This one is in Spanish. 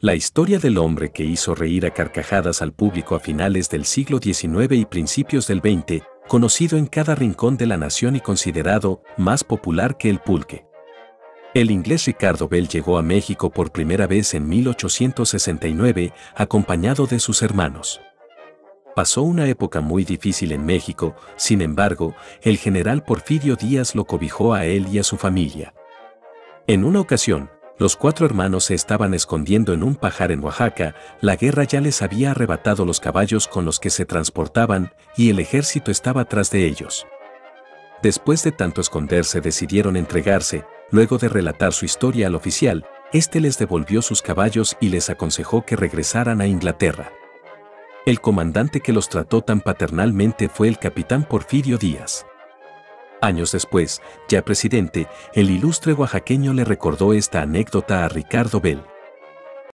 La historia del hombre que hizo reír a carcajadas al público a finales del siglo XIX y principios del XX, conocido en cada rincón de la nación y considerado más popular que el pulque. El inglés Ricardo Bell llegó a México por primera vez en 1869, acompañado de sus hermanos. Pasó una época muy difícil en México, sin embargo, el general Porfirio Díaz lo cobijó a él y a su familia. En una ocasión, los cuatro hermanos se estaban escondiendo en un pajar en Oaxaca, la guerra ya les había arrebatado los caballos con los que se transportaban y el ejército estaba tras de ellos. Después de tanto esconderse decidieron entregarse, luego de relatar su historia al oficial, este les devolvió sus caballos y les aconsejó que regresaran a Inglaterra. El comandante que los trató tan paternalmente fue el capitán Porfirio Díaz. Años después, ya presidente, el ilustre oaxaqueño le recordó esta anécdota a Ricardo Bell.